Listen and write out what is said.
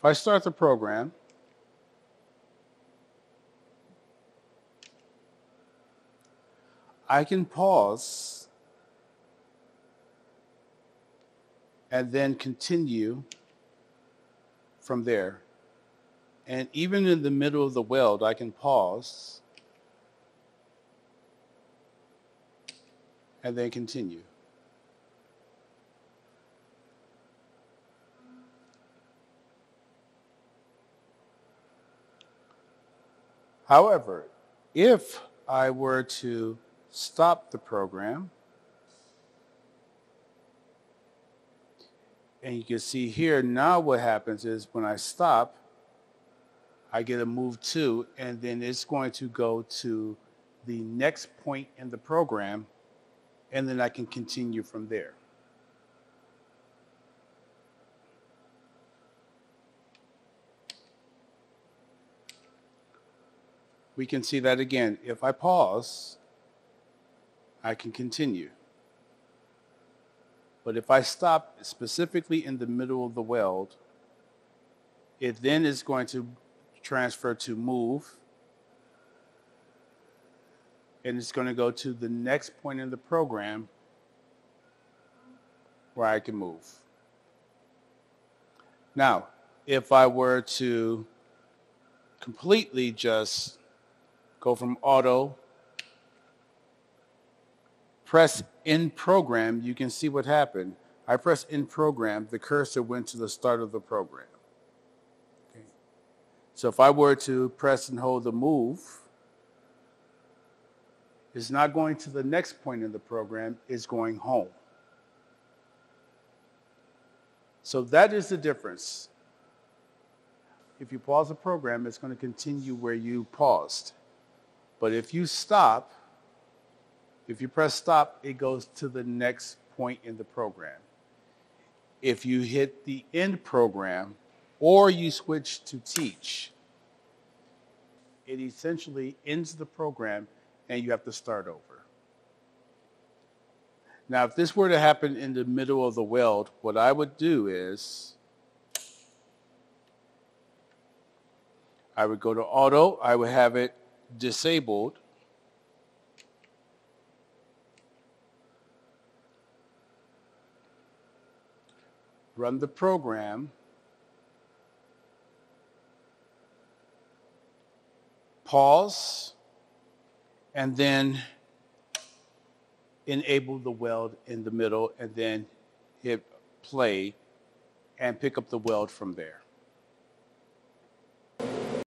If I start the program, I can pause and then continue from there. And even in the middle of the weld, I can pause and then continue. However, if I were to stop the program, and you can see here now what happens is when I stop, I get a move to, and then it's going to go to the next point in the program, and then I can continue from there. We can see that again. If I pause, I can continue. But if I stop specifically in the middle of the weld, it then is going to transfer to move. And it's going to go to the next point in the program where I can move. Now, if I were to completely just go from auto, press in program, you can see what happened. I press in program, the cursor went to the start of the program. Okay. So if I were to press and hold the move, it's not going to the next point in the program, it's going home. So that is the difference. If you pause the program, it's going to continue where you paused. But if you stop, if you press stop, it goes to the next point in the program. If you hit the end program or you switch to teach, it essentially ends the program and you have to start over. Now, if this were to happen in the middle of the weld, what I would do is I would go to auto, I would have it disabled. Run the program. Pause and then enable the weld in the middle and then hit play and pick up the weld from there.